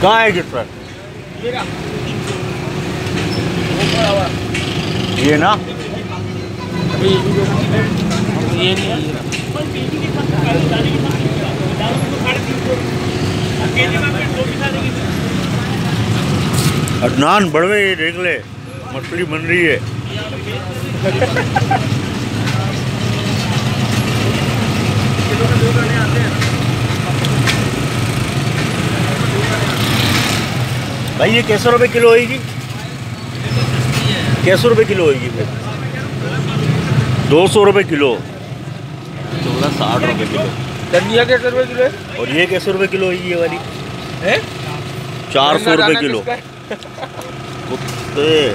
کہاں ہے گفٹ یہ نا یہ نہیں عدنان بڑوے یہ دیکھ لے مچھلی بن رہی ہے بھائی یہ کیسے روپے کلو ہوئے گی کیسے روپے کلو ہوئے گی پھر؟ دو سو روپے کلو۔ چودہ ساٹھ روپے کلو۔ دھنیا کیسے روپے کلو ہے؟ اور یہ کیسے روپے کلو ہوئے گی یہ والی؟ ہیں؟ چار سو روپے کلو؟ کتے۔